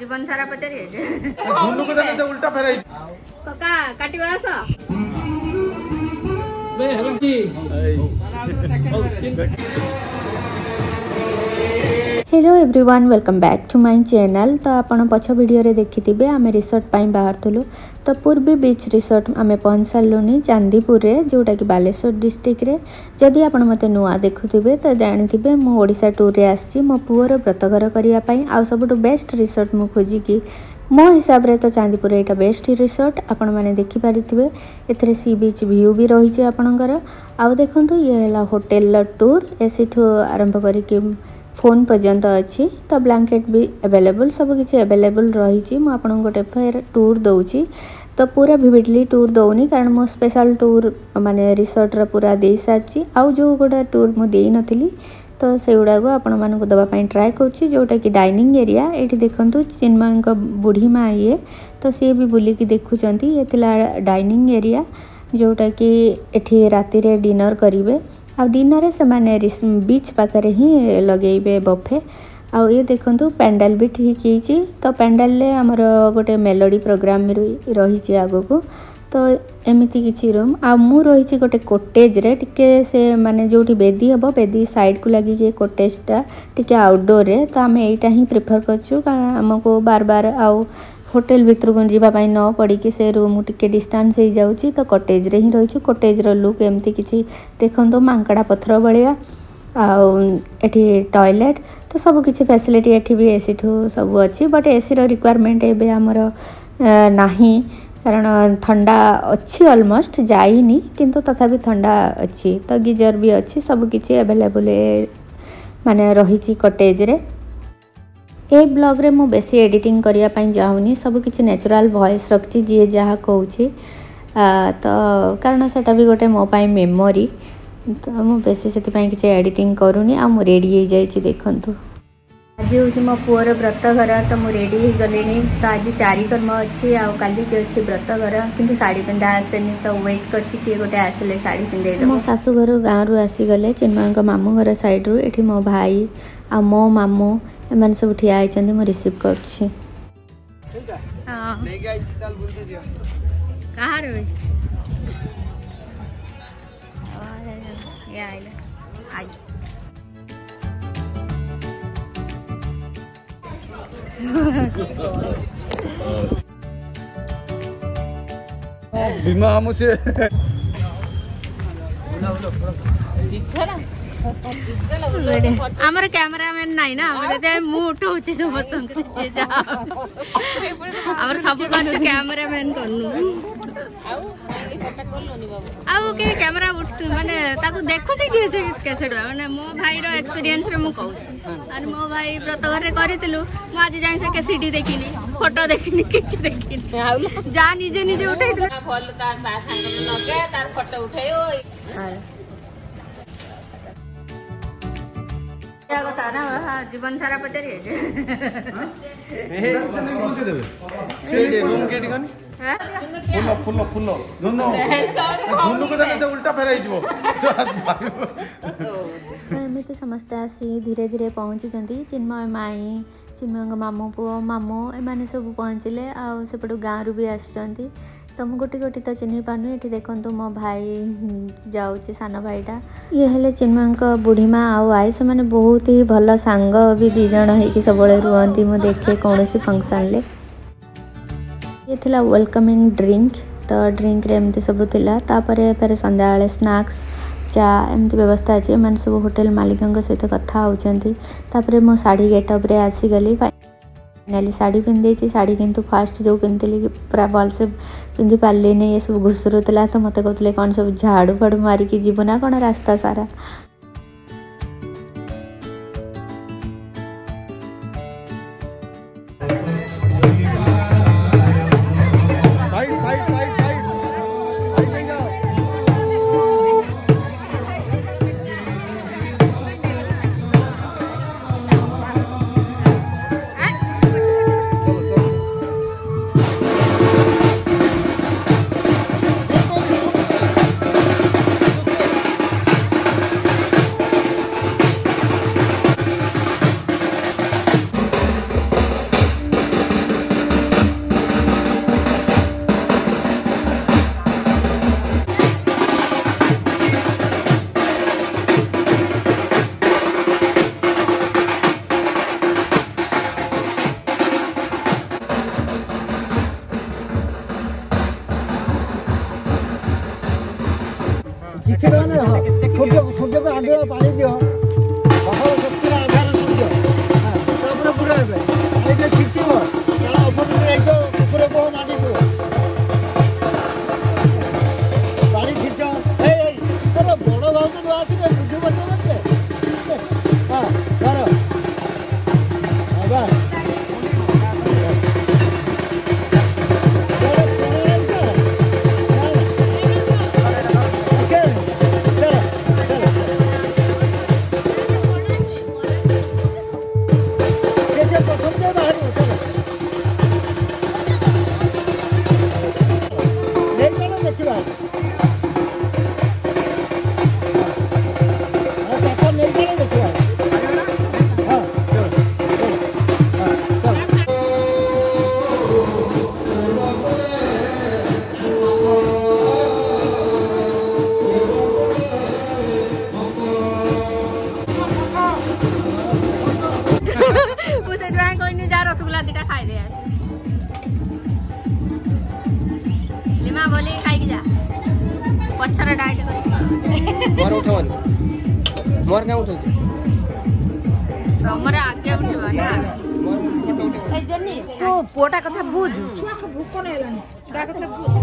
জীবন সারা পচারি উল্টা ফেরাই ককা কাটিব আস বে হেলকি hello everyone welcome back to my channel तो आप पछ भिडियो देखिथे आम रिसोर्ट पर बाहर तो पूर्वी बीच रिसोर्ट आम पहुँच सारूनी चांदीपुर जोटा कि बालेश्वर डिस्ट्रिक्ट जदि आपण मत नुआ देखुवे तो जाणी मुशा टूर आसी मो पुअर व्रतघर करने आउ सब बेस्ट रिसोर्ट मुझे खोजिकी ମୋ ହିସାବରେ ତ ଚାନ୍ଦିପୁର ଏଇଟା ବେଷ୍ଟ ରିସର୍ଟ ଆପଣମାନେ ଦେଖିପାରୁଥିବେ ଏଥିରେ ସି ବିଚ୍ ଭ୍ୟୁ ବି ରହିଛି ଆପଣଙ୍କର ଆଉ ଦେଖନ୍ତୁ ଇଏ ହେଲା ହୋଟେଲର ଟୁର୍ ଏସିଠୁ ଆରମ୍ଭ କରିକି ফোন পর্যন্ত অছি তো ব্লাঙ্কেট বি আভেলেবল সব কিছু আভেলেবল রয়েছে মু আপনার গোটে ফের ট্যুর দৌছি তো পুরা ভিভিডলি ট্যুর দৌনি কারণ মো স্পেশাল ট্যুর মানে রিসর্টর পুরা দিয়ে সারিছি আউ যে গোটা ট্যুর মু দেই নথিলি তো ସେଗୁଡ଼ାକୁ ଆପଣମାନଙ୍କୁ ଦେବା ପାଇଁ ଟ୍ରାଏ କରୁଛି ଯେଉଁଟାକି ଡାଇନିଂ ଏରିଆ ଏଇଠି ଦେଖନ୍ତୁ ଚିନ୍ମୟଙ୍କ ବୁଢ଼ୀ ମା' ଇଏ ତ ସିଏ ବି ବୁଲିକି ଦେଖୁଛନ୍ତି ଇଏ ଥିଲା ଡାଇନିଂ ଏରିଆ ଯେଉଁଟାକି ଏଠି ରାତିରେ ଡିନର୍ କରିବେ ଆଉ ଦିନରେ ସେମାନେ ବିଚ୍ ପାଖରେ ହିଁ ଲଗେଇବେ ବଫେ ଆଉ ଇଏ ଦେଖନ୍ତୁ ପେଣ୍ଡାଲ ବି ଠିକ୍ ହେଇଛି ତ ପେଣ୍ଡାଲରେ ଆମର ଗୋଟେ ମେଲୋଡ଼ି ପ୍ରୋଗ୍ରାମ୍ ରହିଛି ଆଗକୁ ତ ଏମିତି କିଛି ରୁମ୍ ଆଉ ମୁଁ ରହିଛି ଗୋଟେ କୋଟେଜ୍ରେ ଟିକେ ସେ ମାନେ ଯେଉଁଠି ବେଦି ହେବ ବେଦି ସାଇଡ଼୍କୁ ଲାଗିକି କୋଟେଜ୍ଟା ଟିକେ ଆଉଟଡୋର୍ରେ ତ ଆମେ ଏଇଟା ହିଁ ପ୍ରିଫର୍ କରୁଛୁ କାରଣ ଆମକୁ ବାର ବାର ଆଉ ହୋଟେଲ ଭିତରକୁ ଯିବା ପାଇଁ ନ ପଡ଼ିକି ସେ ରୁମ୍ ଟିକେ ଡିଷ୍ଟାନ୍ସ ହେଇଯାଉଛି ତ କଟେଜରେ ହିଁ ରହିଛୁ କଟେଜର ଲୁକ୍ ଏମିତି କିଛି ଦେଖନ୍ତୁ ମାଙ୍କଡ଼ା ପଥର ଭଳିଆ ଆଉ ଏଠି ଟଏଲେଟ୍ ତ ସବୁ କିଛି ଫ୍ୟାସିଲିଟି ଏଠି ବି ଏସିଠୁ ସବୁ ଅଛି ବଟ୍ ଏସିର ରିକ୍ୱାରମେଣ୍ଟ ଏବେ ଆମର ନାହିଁ କାରଣ ଥଣ୍ଡା ଅଛି ଅଲମୋଷ୍ଟ ଯାଇନି କିନ୍ତୁ ତଥାପି ଥଣ୍ଡା ଅଛି ତ ଗିଜର ବି ଅଛି ସବୁ କିଛି ଆଭେଲେବୁଲ୍ ମାନେ ରହିଛି କଟେଜରେ ଏ ବ୍ଲଗ୍ରେ ମୁଁ ବେଶୀ ଏଡ଼ିଟିଂ କରିବା ପାଇଁ ଚାହୁଁନି ସବୁ କିଛି ନ୍ୟାଚୁରାଲ୍ ଭଏସ୍ ରଖିଛି ଯିଏ ଯାହା କହୁଛି ତ କାରଣ ସେଇଟା ବି ଗୋଟେ ମୋ ପାଇଁ ମେମୋରି ତ ମୁଁ ବେଶୀ ସେଥିପାଇଁ କିଛି ଏଡ଼ିଟିଂ କରୁନି ଆଉ ମୁଁ ରେଡ଼ି ହେଇଯାଇଛି ଦେଖନ୍ତୁ ଆଜି ହେଉଛି ମୋ ପୁଅର ବ୍ରତଘର ତ ମୁଁ ରେଡ଼ି ହେଇଗଲିଣି ତ ଆଜି ଚାରିକର୍ମ ଅଛି ଆଉ କାଲିକି ଅଛି ବ୍ରତଘର କିନ୍ତୁ ଶାଢ଼ୀ ପିନ୍ଧା ଆସେନି ତ ୱେଟ୍ କରିଛି କିଏ ଗୋଟେ ଆସିଲେ ଶାଢ଼ୀ ପିନ୍ଧେଇ ମୋ ଶାଶୁଘରୁ ଗାଁରୁ ଆସିଗଲେ ଚିନ୍ମୟଙ୍କ ମାମୁଁ ଘର ସାଇଡ଼ରୁ ଏଠି ମୋ ଭାଇ ଆଉ ମୋ ମାମୁଁ ଏମାନେ ସବୁ ଠିଆ ହେଇଛନ୍ତି ମୁଁ ରିସିଭ୍ କରୁଛି କାହାର 비마 하무세 আমার ক্যামেরাম্যান নাই না আমাদের মু উঠোছি সমস্ত আমার সব খরচ ক্যামেরাম্যান করলু ଆଉ କି କ୍ୟାମେରା ମାନେ ତାକୁ ଦେଖୁଛି କିଏ ସେ କ୍ୟାସେଟ୍ ମାନେ ମୋ ଭାଇର ଏକ୍ସପିରିଏନ୍ସରେ ମୁଁ କହୁଛି ମାନେ ମୋ ଭାଇ ବ୍ରତ ଘରେ କରିଥିଲୁ ମୁଁ ଆଜି ଯାଇ ସେ ସିଡି ଦେଖିନି ଫଟୋ ଦେଖିନି କିଛି ଦେଖିନି ଯାହା ନିଜେ ନିଜେ ଉଠେଇଥିଲୁ ଭଲ ତାର ସାଙ୍ଗରେ ନଗା ତାର ଫଟୋ ଉଠେଇବ ଆମେ ତ ସମସ୍ତେ ଆସି ଧୀରେ ଧୀରେ ପହଞ୍ଚୁଛନ୍ତି ଚିନ୍ମୟ ମାଇଁ ଚିନ୍ମୟଙ୍କ ମାମୁଁ ପୁଅ ମାମୁଁ ଏମାନେ ସବୁ ପହଞ୍ଚିଲେ ଆଉ ସେପଟୁ ଗାଁରୁ ବି ଆସିଛନ୍ତି तो मुझे गोटे गोटे तो चिन्ह पार्न ये देखूँ मो भाई जाऊँ सान भाईटा ये हेले चिन्मा बुढ़ीमा आउ आई से मैंने बहुत ही भल सांग भी दीज सब रुहत मुझे देखे कौन सी फंक्शन ये वेलकमिंग ड्रिंक तो ड्रिंक रे एमती सब फिर सन्या बेले स्नाक्स चा एमती व्यवस्था अच्छे मैंने सब होटेल मालिकों सहित कथापर मो शाढ़ी गेटअप्रे आसीगली नाली शाढ़ी पिंधे शाढ़ी किंतु फास्ट जो पिंधी पूरा भल କିନ୍ତୁ ପାରିଲେନି ଏସବୁ ଘୁଷୁରୁଥିଲା ତ ମୋତେ କହୁଥିଲେ କ'ଣ ସବୁ ଝାଡ଼ୁ ଫାଡ଼ୁ ମାରିକି ଯିବୁ ନା କ'ଣ ରାସ୍ତା ସାରା କିଛି ଟଙ୍କା ନାହିଁ ହଁ ସୂର୍ଯ୍ୟ ସୂର୍ଯ୍ୟକୁ ଆଣ୍ଡୁଳ ପାଣି ଦିଅ ସକାଳ ଶକ୍ତିର ଆଧାର ସୂର୍ଯ୍ୟ ତାପରେ ବୁଡ଼ ହେବେ ଏଇଟା ଖିଚିବ তা কথা বুঝু ଛୁଆକୁ ଭୋକ ନେଲାଣି ତା କଥା ବୁଝୁ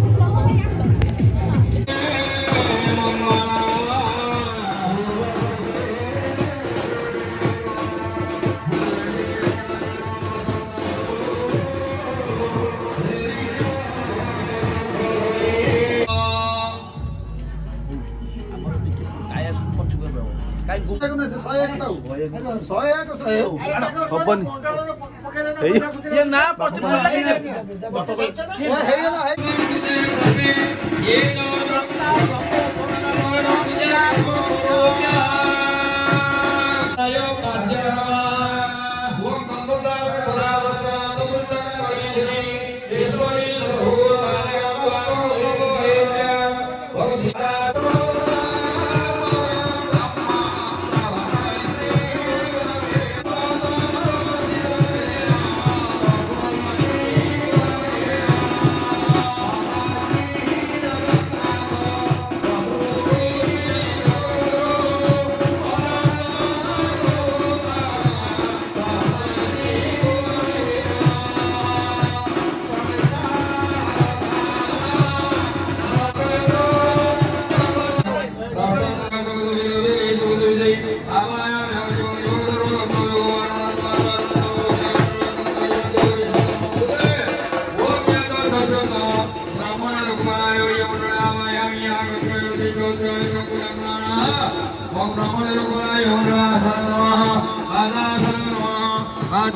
କାଇଁ ଗୁପ୍ତା ଶହେ ଏକ ଶହେ ଏକ ଶହେ ହବନି ये ना पहुंचने वाला ही नहीं वो है ना है ये लो रखता हूं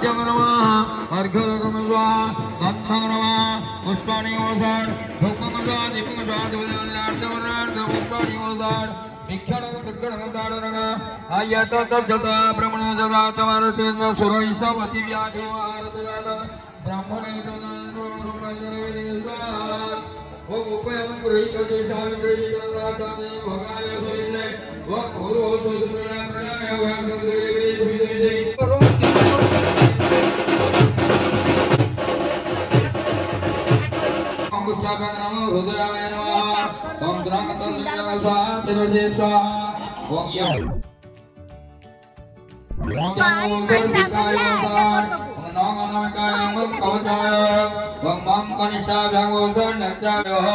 राज्यं नमः अर्घ्यरकं वा गन्धं नमः पुष्पाणि ओदार धूपं वा दीपं वा देवदलार्थवर्णार्थ पुष्पाणि ओदार भिक्षणं भिक्षणं दाडरग आयत तज्जता ब्रह्मणो जदा तमर्पेन्द्र सुरैषव अतिव्याधिवारतजात ब्राह्मणे ओम उपयम ग्रही कटे सामि ग्रही करता कामे भगवान सुनिले वह भूरो सुनिले प्रणाम वह सुनिले सुनिले स्थापक नमो रुद्राय नमः ओम द्रंग तंत्र स्वाहा शिवजे स्वाहा ओम यम ओम दुर्गिताय नमः ओम नम नमकाय ओम कवचाय ओम मम कनिष्ठाभ्यां ओम दण्डाभ्यः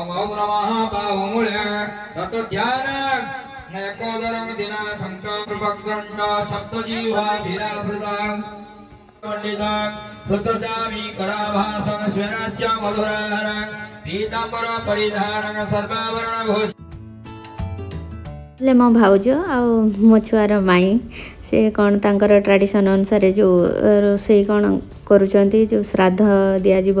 ओम ओम नमः बाहुमूले तत् ध्यानं नयकोदरं दिना शङ्कर भग्रण्डा सप्तजीवाभिराभृतां पंडिता सुतजामी कराभासन स्वरस्य मधुरहरं पीतांबर परिधारण सर्वावरण भूष मो भाज आ मो छुआर माई से कौन तर ट्राडिशन अनुसार जो रोसे कौन कर श्राद्ध दिजाव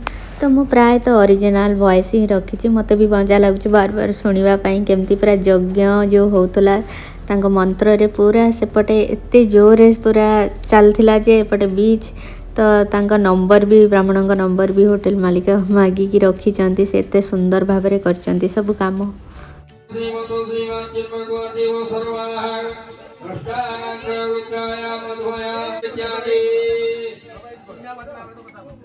ତ ମୁଁ ପ୍ରାୟତଃ ଅରିଜିନାଲ୍ ଭଏସ୍ ହିଁ ରଖିଛି ମୋତେ ବି ମଜା ଲାଗୁଛି ବାରବାର ଶୁଣିବା ପାଇଁ କେମିତି ପୁରା ଯଜ୍ଞ ଯେଉଁ ହେଉଥିଲା ତାଙ୍କ ମନ୍ତ୍ରରେ ପୁରା ସେପଟେ ଏତେ ଜୋରରେ ପୁରା ଚାଲିଥିଲା ଯେ ଏପଟେ ବିଚ୍ ତ ତାଙ୍କ ନମ୍ବର ବି ବ୍ରାହ୍ମଣଙ୍କ ନମ୍ବର ବି ହୋଟେଲ ମାଲିକ ମାଗିକି ରଖିଛନ୍ତି ସେ ଏତେ ସୁନ୍ଦର ଭାବରେ କରିଛନ୍ତି ସବୁ କାମ ଭ୍ରଷ୍ଟାଙ୍ଗ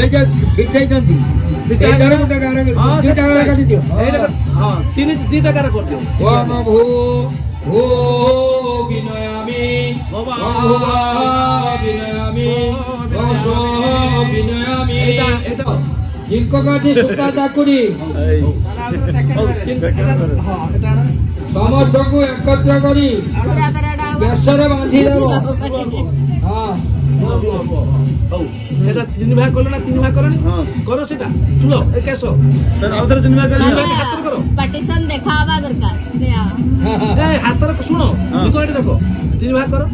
ଫିଟାଇଛନ୍ତି ଏଗାର ଦିଅ ତିନି ଦୁଇ ଟଙ୍କାର କରିଦିଅ କମ ବିନୟାମି ବିନୟାମି ସମସ୍ତଙ୍କୁ ଏକତ୍ର କରି ଦେଶରେ ବାନ୍ଧି ଦେବ ହଁ ହଉ ସେଟା ତିନି ଭାଗ କଲ ନା ତିନି ଭାଗ କଲଣି କର ସେଟା ତୁଳ ଏ କେଶ ଆଉ ଥରେ ତିନି ଭାଗ କର ପାର୍ଟିସନ ଦେଖା ହବା ଦରକାର ଏ ହାତରେ ଶୁଣ ତୁ କହିଟି ଦେଖ ତିନି ଭାଗ କର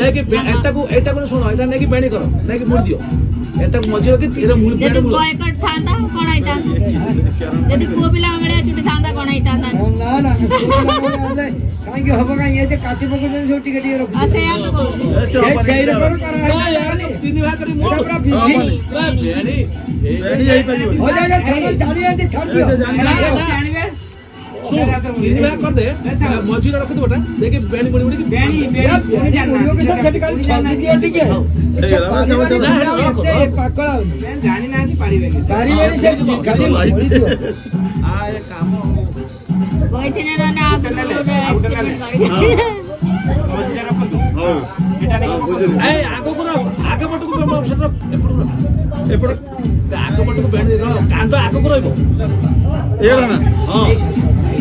ଯାଇକି ଏଟାକୁ ଏଟାକୁ ଶୁଣ ଏଇଟା ନେଇକି ବେଣୀ କର ନେଇକି ବୁଡ଼ି ଦିଅ એટક મજો કે થેર મૂળ પ્યામ મૂળ જો કોઈક થાંતા પડાયતા જો કોઈ બિલાવળે ચુટી થાંતા કોણ આયતા તા ના ના ના કોણ આયતા તા ક્યાં ગ્યો હબો કા એજે કાટી બગો જન સોટી કેટી રખે આ સહીયા તો બોલ એ સહીયે કરો કરાય તો યાર તીન ભાકરી મોટો પરા ફી રેડી રેડી આવી પડી હો જાય જા ચાલી જાતી થર ગયો మినిమం కొడదే మజీలో రక్కదు బట దేకి బ్యాని పడి పడి బ్యాని బ్యాని ఓకే సార్ సెట్ కాలి ఛాతి దియో టికే పక్కల జాని నాది పరివేని పరివేని సార్ కాలి ఆ కామ గోయితేనే నా గన్నలే ఎక్స్పెరిమెంట్ కరిగే మజీలో రక్కదు హౌ এটা ఏ ఆగకు రా ఆగపట్టుకు ప్రమోషన్ ఎప్పుడు రా ఎప్పుడు ఆగపట్టుకు బ్యాని రా కాంటో ఆగకు రాయబో ఏరా నా హ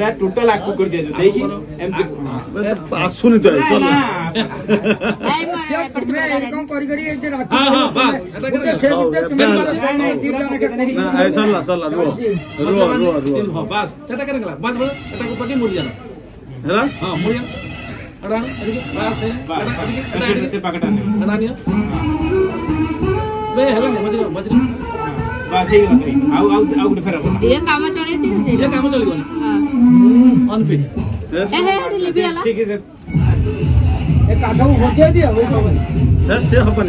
पूरा टोटल आपको कर પૂરા ટોટલ આખું કરજે જો દેખી એમ પાછું નહીં થાય ચાલ कर कर ये रुह हां हां बस से तुम ना ऐसा ला सला हाँ, बस चटा करे गला बस बोलो सेटा को पके मुड़ जाना है ना हां मुड़ जाना अड़ा अड़के बस है अड़ा अड़के अड़ा से पकड़ाने अड़ा नहीं बे हैला बस मजरे बस हे गला आउ आउ आउ फेरा बोला ये काम चले थे ये काम चले गला हां अनफिट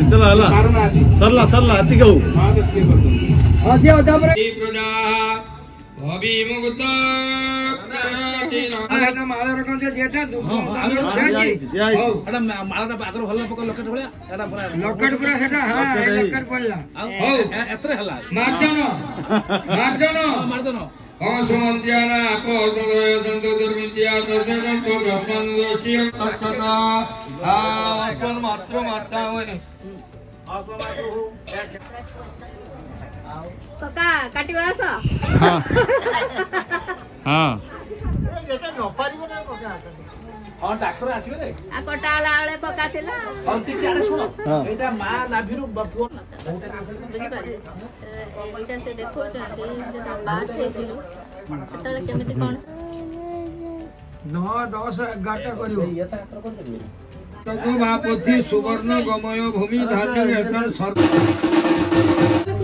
चला हला सरला सरला हत्ती घेऊ ମାଳଟା ପାତ୍ର ଭଲ ପକ ଲକେଟ ଭଳିଆ ଲକେଟ ପୁରା ସେଟା ଲକେଟ ପଡିଲା ଏଥିରେ ହେଲା ମାର୍ଜନ ମାର୍ଜନ ମାର୍ଜନ અસમધ્યાના આપો સદય સંતો દુર્વિદ્યા સર્જે સંતો બ્રહ્મન દોષી સત્સતા આ અસલ માત્ર માતા હોય કાકા કાટી વાળા છો હા હા আর ডাক্তার আসবে রে আর কটা আলা আলে বকা দিলা অন্তিম জানে শুনো এটা মা নাভিরু বাপুয়া ଏଇଟା ସେ ଦେଖାଉଛନ୍ତି ଯେଉଁଟା ବାଦ୍ ହେଇଥିଲୁ ସେତେବେଳେ କେମିତି କ'ଣ ନଅ ଦଶ ଏଗାରଟା କରିବ ବାପଥି ସୁବର୍ଣ୍ଣ ଗମୟ ଭୂମି ଧାନ୍ୟ